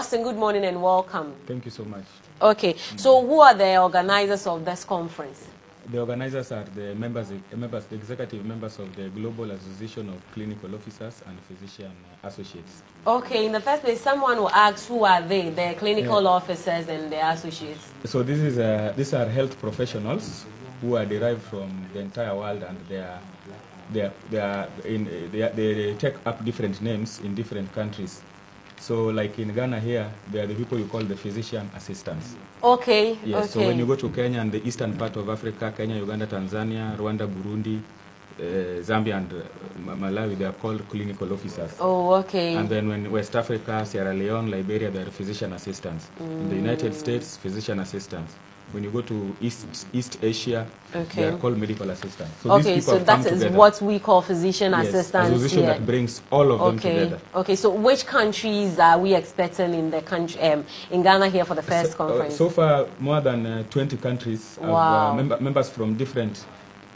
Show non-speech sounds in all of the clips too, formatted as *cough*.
Austin, good morning and welcome. Thank you so much. Okay, so who are the organizers of this conference? The organizers are the members, members, the executive members of the Global Association of Clinical Officers and Physician Associates. Okay, in the first place, someone will ask who are they, the clinical officers and the associates. So this is uh, these are health professionals who are derived from the entire world and they are they are, they are in they, are, they take up different names in different countries. So like in Ghana here, they are the people you call the physician assistants. Okay, Yes. okay. So when you go to Kenya and the eastern part of Africa, Kenya, Uganda, Tanzania, Rwanda, Burundi, uh, Zambia, and uh, Malawi, they are called clinical officers. oh, okay. And then when West Africa, Sierra Leone, Liberia, they are physician assistants. In the United States, physician assistants. When you go to East East Asia, they are called medical assistants. So these okay, people so that is together. what we call physician yes, assistants association here. that brings all of them together. okay. So which countries are we expecting in the country um, in Ghana here for the first so, uh, conference? so far, more than uh, 20 countries, have, uh, member, members from different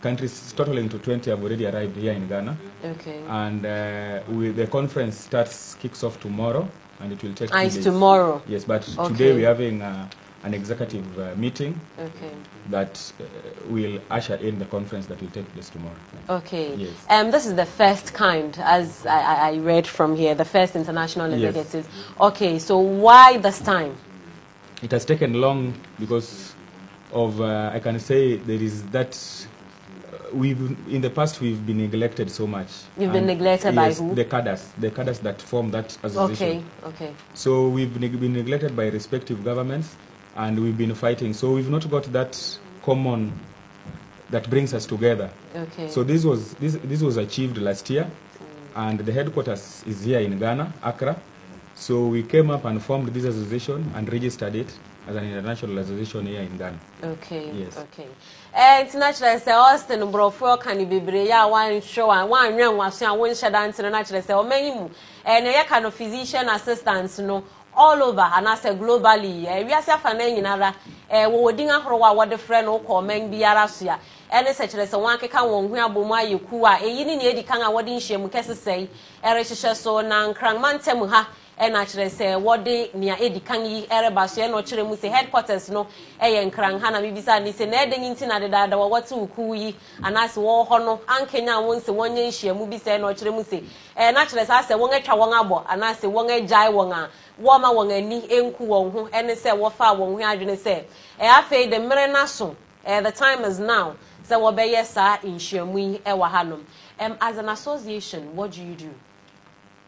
countries, totaling to 20, have already arrived here in Ghana. okay. And uh, we, the conference starts, kicks off tomorrow, and it will take Ah, it's days. tomorrow. Yes, but Okay. today we're having uh, an executive uh, meeting Okay. that uh, will usher in the conference that will take place tomorrow. Okay. Yes. Um, this is the first kind, as I, I read from here, the first international executive. Yes. Okay, so why this time? It has taken long because of, uh, I can say, there is that. uh, We've in the past we've been neglected so much. You've been neglected by who? The cadres, the cadres that form that association. Okay, okay. So we've been neglected by respective governments, and we've been fighting. So we've not got that common that brings us together. Okay. So this was this this was achieved last year, and the headquarters is here in Ghana, Accra. So we came up and formed this association and registered it as an international association here in Ghana. Okay. Yes. Okay. Eh, nti say Austin Nkurɔfoɔ ka no bebree a wanhwɛ a wanwɛn w'aso a wonhyɛ da nti no na kyerɛ sɛ say. yi mu eh, na yɛka no physician assistants no all over anaasɛ globally eh, wiase afa no nyinara eh, wɔwɔ din ahorow a wɔde frɛ no wokɔ ɔman biara so a ɛne sɛ kyerɛ sɛ wɔn akeka wɔn ho abɔ mu ayɛ ku a ɛyi ne nea ɛdi kan a wɔde nhyiamu kɛse sɛe ɛrehyehyɛ so na nkranman ntam ha. Ɛna kyerɛ sɛ wɔde nea ɛdi kan yi ɛreba so. Ɛna ɔkyerɛ mu sɛ headquarters no ɛyɛ nkranha na bibisa ne sɛ na ɛdɛ nyi nti na dedaada wɔ wɔte wo kuw yi? Anaasɛ wɔwɔ hɔ no ankenya wɔn sɛ wɔnyɛ nhyiamu bi sɛ ɛna ɔkyerɛ mu sɛ ɛɛ na kyerɛ sɛ asɛ wɔn atwa wɔn abɔ anaasɛ wɔn agyae wɔn a wɔma wɔn ani nku wɔn ho. Ɛne sɛ wɔfa wɔn ho adwene sɛ afei de mmerɛ n'aso ɛɛ the time is now sɛ wɔbɛyɛ saa nhyiamu yi as an association what do you do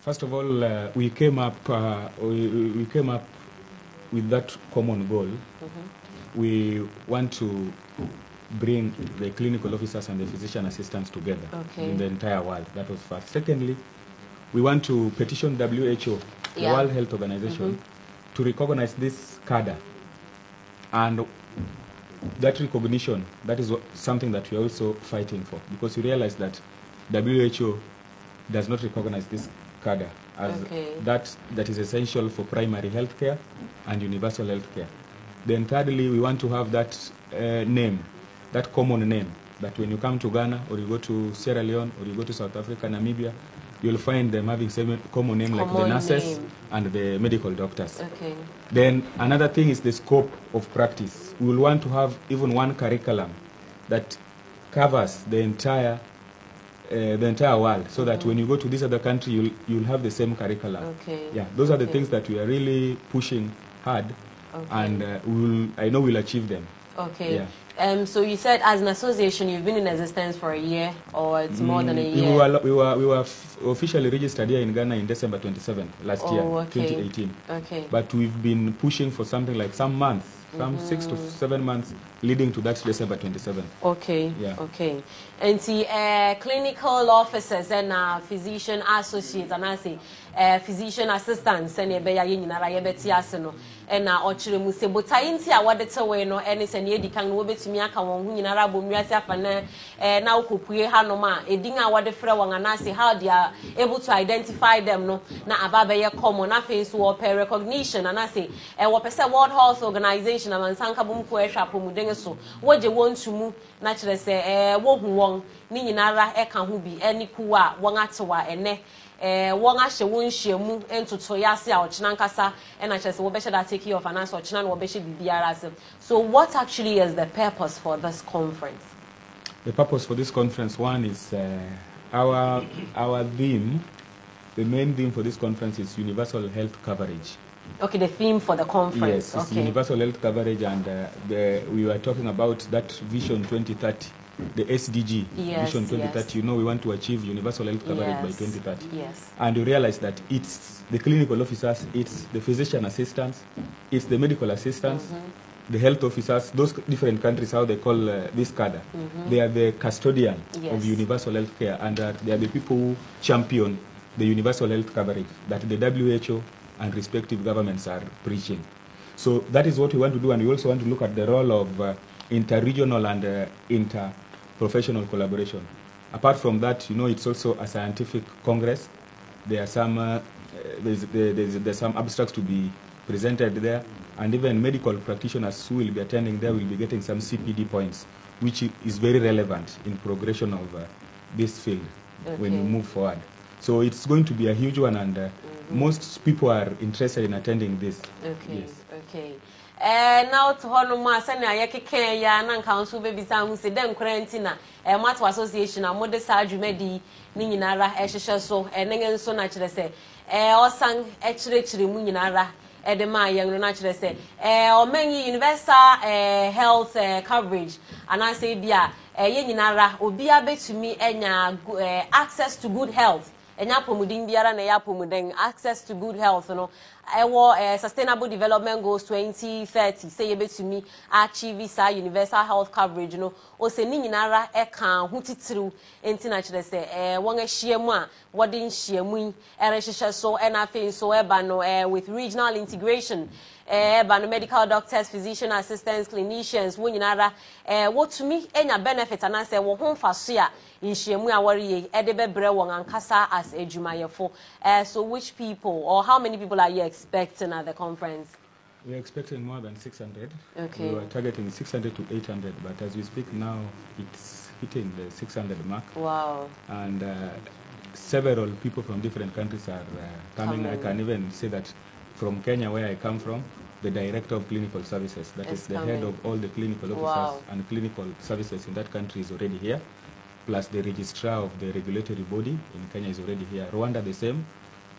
First of all, uh, we came up uh, we, we came up with that common goal. We want to bring the clinical officers and the physician assistants together Okay. in the entire world. That was first. Secondly, we want to petition WHO, the Yeah. World Health Organization, to recognize this cadre. And that recognition, that is something that we are also fighting for because we realize that WHO does not recognize this cadre as Okay. that that is essential for primary health care and universal health care. Then thirdly, we want to have that uh, name, that common name, that when you come to Ghana or you go to Sierra Leone or you go to South Africa, Namibia, you'll find them having same common name like the nurses name. and the medical doctors. okay Then another thing is the scope of practice. We will want to have even one curriculum that covers the entire uh, the entire world, so that when you go to this other country, you'll you'll have the same curriculum. Okay. Yeah, those are the things that we are really pushing hard, Okay. and uh, we'll I know we'll achieve them. Okay. Yeah. Um, so you said as an association you've been in existence for a year or it's more than a Mm, year. We were, we were, we were officially registered here in Ghana in December 27 last oh, year, okay. 2018. Okay. But we've been pushing for something like some months, some six to seven months, leading to that December 27. Okay. Yeah. Okay. And see, uh, clinical officers and uh, physician associates and I say uh, physician assistants and nyinara yɛbɛte ase no ɛna ɔkyerɛ mu sɛ botae nti a wɔde te no ɛne sɛ nea ɛdi kan no wɔbɛtumi aka wɔn ho nyinara abɔ wiase afa na ɛɛ na wokɔpue hanom a ɛdin a wɔde frɛ wɔn anaasɛ how they are able to identify them no na aba abɛyɛ common. Afei nso wɔpɛ recognition anaasɛ ɛɛ wɔpɛ sɛ world health organization amansanka bom ko ɛhwɛ apɔmuden so wɔgye wɔn ntumu na kyerɛ sɛ ɛɛ wɔhu wɔn ne nyinara ɛka ho bi ɛne kuw a wɔn atew a ɛnɛ wɔn ahyɛ wɔn nhyiamu ntoto yase a ɔkyena nkasa ɛna kyerɛ sɛ wɔbɛhyɛ da take care of anaasɛ ɔkyena na wɔbɛhyɛ biribiara ase so what actually is the purpose for this conference. The purpose for this conference, one is uh, our our theme. The main theme for this conference is universal health coverage. Okay, the theme for the conference. Yes, okay. universal health coverage, and uh, the, we were talking about that Vision 2030, the SDG Yes, Vision 2030. yes. You know, we want to achieve universal health coverage by 2030. Yes. And you realize that it's the clinical officers, it's the physician assistants, it's the medical assistants, Mm-hmm. the health officers, those different countries, how they call uh, this cadre. They are the custodian Yes. of universal health care, and uh, they are the people who champion the universal health coverage that the WHO and respective governments are preaching. So that is what we want to do, and we also want to look at the role of uh, inter-regional and uh, inter-professional collaboration. Apart from that, you know, it's also a scientific congress. There are some, uh, there's, there- there's, there's some abstracts to be presented there, and even medical practitioners who will be attending there will be getting some CPD points, which is very relevant in progression of uh, this field when we Okay. move forward. So it's going to be a huge one, and uh, most people are interested in attending this. Okay, Yes. okay. Eh, na otu hɔ nom a sɛnea yɛkeka ya na nka nso bɛbisa ho sɛ dɛ nkora nti na eh, mato association a mode saa dwumadi ne nyinara ɛhyehyɛ so ɛne nso na kyerɛ sɛ eh, ɔsan ɛkyerɛkyerɛ mu nyinara ɛde maa yɛn no na kyerɛ sɛ eh, yi universal eh, health eh, coverage anaasɛ bi a eh, yɛn nyinara obiara gu- eh, access to good health. Ɛnyɛ apɔmuden biara na ɛyɛ apɔmuden access to good health no ɛwɔ eh, sustainable development goals 2030 sɛ yɛbɛtumi achieve saa universal health coverage no ɔsɛ ne nyinara ɛka ho titiriw nti na kyerɛ sɛ eh, wɔn ahyia mu a wɔde nhyiamu yi ɛrehyehyɛ so ɛna afei nso ɛba no eh, with regional integration. Ɛba no medical doctors physician assistants clinicians wɔn nyinara. Eh, wɔtumi anya benefit anaasɛ wɔn ho mfaso a nhyiamu a wɔreyɛ ɛde bɛbrɛ wɔn ankasa as adwumayɛfo eh, so which people or how many people are you expecting at the conference. We're expecting more than 600. Okay. We were targeting 600 to 800, but as we speak now, it's hitting the 600 mark. wow And uh, several people from different countries are uh, coming. I can even say that from Kenya, where I come from, the director of clinical services, that Is is the coming. head of all the clinical officers Wow. and clinical services in that country, is already here. Plus, the registrar of the regulatory body in Kenya is already here. Rwanda, the same.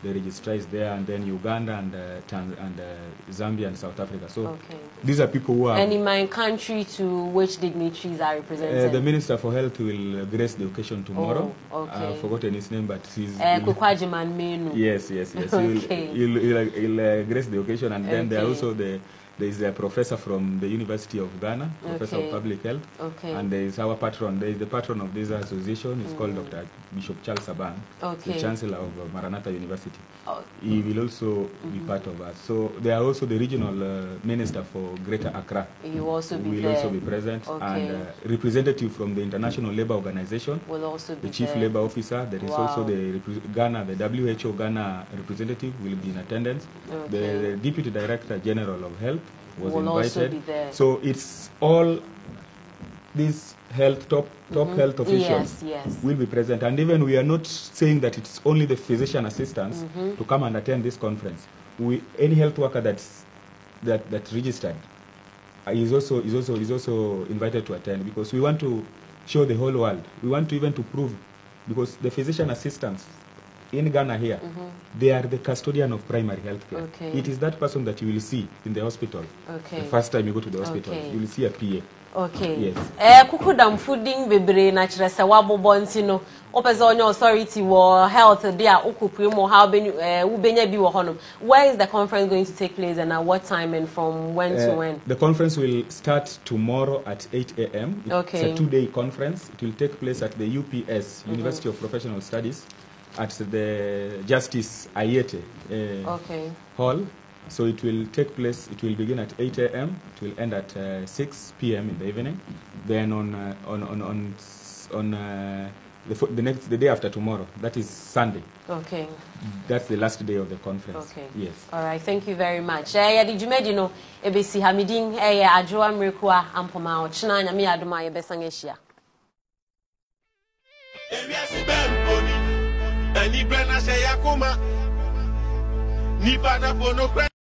The registrar is there, and then Uganda and, uh, and uh, Zambia and South Africa. So Okay. these are people who are. and in my country to which dignitaries are Uh, represented. the Minister for Health will uh, grace the occasion tomorrow. Oh, okay. I've forgotten his name, but he's. Eh, Manu. Yes, yes, yes. *laughs* Okay. He'll, he'll, he'll, he'll uh, grace the occasion, and then there are also the there is a professor from the University of Ghana, professor Okay. of public health, Okay. and there is our patron. There is the patron of this association. He's called Dr. Bishop Charles Saban, Okay. the chancellor of Maranatha University. Oh, He will also be part of us. So there are also the regional uh, minister for Greater Accra. you will also be will there. also be present, Okay. and uh, representative from the International Labour Organization will also be the chief there. labor officer. There is Wow. also the Ghana, the WHO Ghana representative will be in attendance. Okay. The, deputy director general of health was Will also invited. be there. So it's all these health top top health officials Yes, yes. will be present, and even we are not saying that it's only the physician assistants Mm-hmm. to come and attend this conference. We any health worker that's that that registered uh, is also is also is also invited to attend because we want to show the whole world. We want to even to prove because the physician assistants in Ghana here, they are the custodian of primary health care. Okay. It is that person that you will see in the hospital. Okay. The first time you go to the hospital, Okay. you will see a PA. okay Yes. eh kuku damfo din bebree na kyerɛ sɛ wabobɔ nti no wopɛ sɛ ɔnyɛ authority wɔ health de a wokɔpue mu ha wobɛnya eh, bi wɔ hɔnom where is the conference going to take place and at what time and from when to Uh, when The conference will start tomorrow at 8 a.m. okay. It's a two-day conference. It will take place at the UPS, Mm-hmm. University of Professional Studies, at the Justice Ayete uh, okay Hall. So it will take place. It will begin at 8 a.m. It will end at uh, 6 p.m. in the evening. Then on uh, on on on on uh, the, the next the day after tomorrow, that is Sunday. okay That's the last day of the conference. Okay. Yes. All right, thank you very much. Eh, you dwumadi no ɛbɛsi eh, medin ɛyɛ ampoma ochina, a ampɔma ɔkyena akoma nipa na pornography.